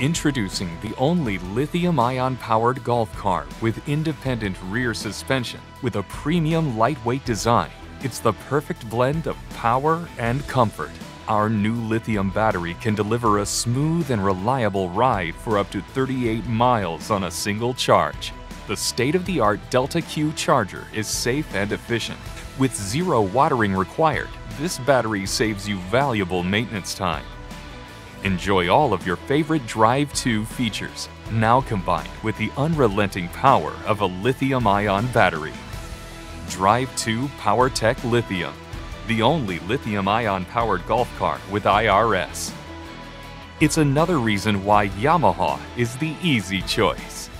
Introducing the only lithium-ion powered golf car with independent rear suspension with a premium lightweight design. It's the perfect blend of power and comfort. Our new lithium battery can deliver a smooth and reliable ride for up to 38 miles on a single charge. The state-of-the-art Delta Q charger is safe and efficient. With zero watering required, this battery saves you valuable maintenance time. Enjoy all of your favorite Drive 2 features, now combined with the unrelenting power of a lithium-ion battery. Drive 2 PowerTech Lithium, the only lithium-ion powered golf cart with IRS. It's another reason why Yamaha is the easy choice.